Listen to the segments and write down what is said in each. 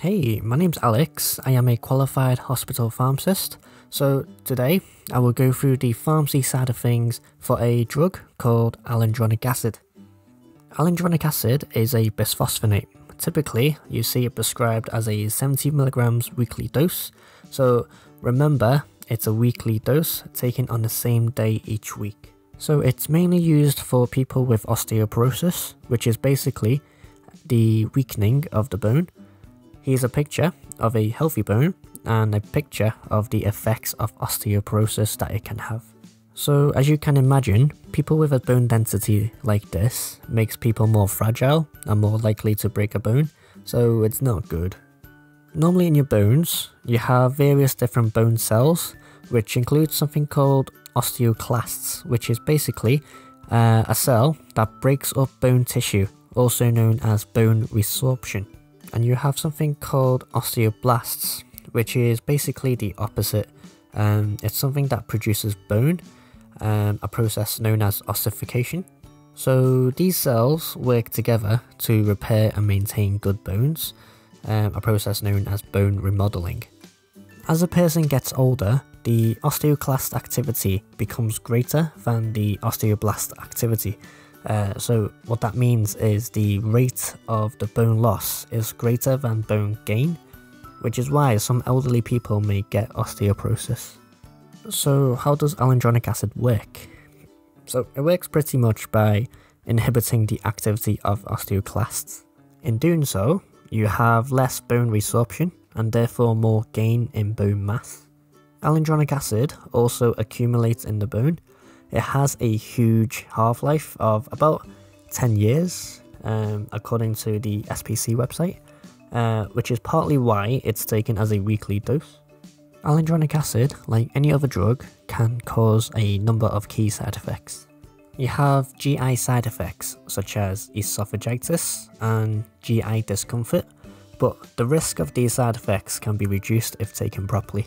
Hey, my name's Alex. I am a qualified hospital pharmacist. So today I will go through the pharmacy side of things for a drug called alendronic acid. Alendronic acid is a bisphosphonate. Typically, you see it prescribed as a 70 milligrams weekly dose. So remember, it's a weekly dose taken on the same day each week. So it's mainly used for people with osteoporosis, which is basically the weakening of the bone Here's a picture of a healthy bone and a picture of the effects of osteoporosis that it can have. So as you can imagine, people with a bone density like this makes people more fragile and more likely to break a bone, so it's not good. Normally in your bones, you have various different bone cells, which includes something called osteoclasts, which is basically uh, a cell that breaks up bone tissue, also known as bone resorption and you have something called osteoblasts, which is basically the opposite. Um, it's something that produces bone, um, a process known as ossification. So these cells work together to repair and maintain good bones, um, a process known as bone remodeling. As a person gets older, the osteoclast activity becomes greater than the osteoblast activity, uh, so what that means is the rate of the bone loss is greater than bone gain, which is why some elderly people may get osteoporosis. So how does alendronic acid work? So it works pretty much by inhibiting the activity of osteoclasts. In doing so, you have less bone resorption and therefore more gain in bone mass. Alendronic acid also accumulates in the bone it has a huge half-life of about 10 years, um, according to the SPC website, uh, which is partly why it's taken as a weekly dose. Alendronic acid, like any other drug, can cause a number of key side effects. You have GI side effects such as esophagitis and GI discomfort, but the risk of these side effects can be reduced if taken properly.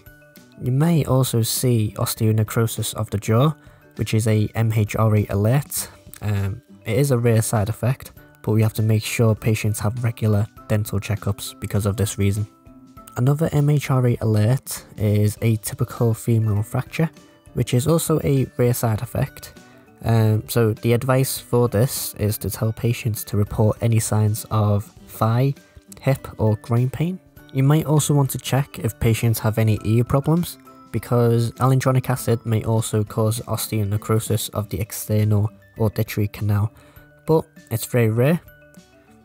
You may also see osteonecrosis of the jaw, which is a MHRA alert. Um, it is a rare side effect, but we have to make sure patients have regular dental checkups because of this reason. Another MHRA alert is atypical femoral fracture, which is also a rare side effect. Um, so the advice for this is to tell patients to report any signs of thigh, hip or groin pain. You might also want to check if patients have any ear problems because alendronic acid may also cause osteonecrosis of the external auditory canal, but it's very rare.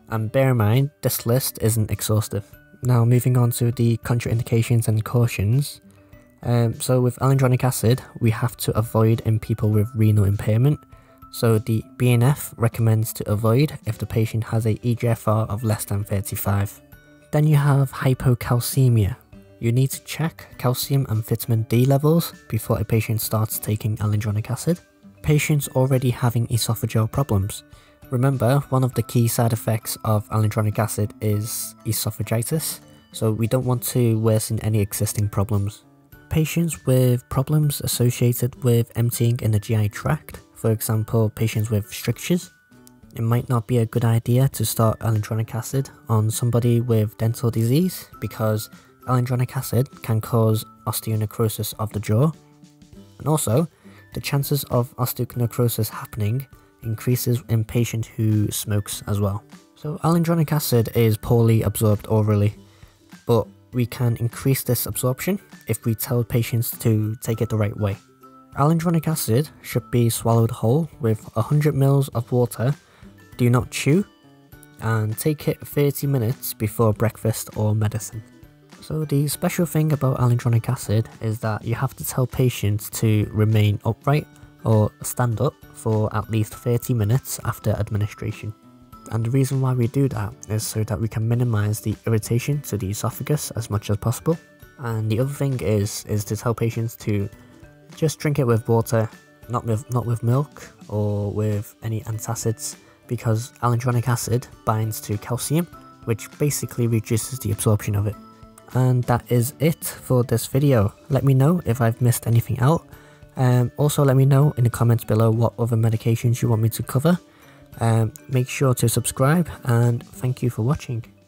And bear in mind, this list isn't exhaustive. Now moving on to the contraindications and cautions. Um, so with alendronic acid, we have to avoid in people with renal impairment. So the BNF recommends to avoid if the patient has a EGFR of less than 35. Then you have hypocalcemia, you need to check calcium and vitamin D levels before a patient starts taking alendronic acid. Patients already having esophageal problems. Remember, one of the key side effects of alendronic acid is esophagitis, so we don't want to worsen any existing problems. Patients with problems associated with emptying in the GI tract, for example patients with strictures, it might not be a good idea to start alendronic acid on somebody with dental disease because alendronic acid can cause osteonecrosis of the jaw, and also the chances of osteonecrosis happening increases in patient who smokes as well. So alendronic acid is poorly absorbed orally, but we can increase this absorption if we tell patients to take it the right way. Alendronic acid should be swallowed whole with 100 ml of water, do not chew, and take it 30 minutes before breakfast or medicine. So the special thing about alendronic acid is that you have to tell patients to remain upright or stand up for at least 30 minutes after administration. And the reason why we do that is so that we can minimize the irritation to the esophagus as much as possible. And the other thing is is to tell patients to just drink it with water, not with not with milk or with any antacids because alendronic acid binds to calcium, which basically reduces the absorption of it. And that is it for this video. Let me know if I've missed anything out. Um, also let me know in the comments below what other medications you want me to cover. Um, make sure to subscribe and thank you for watching.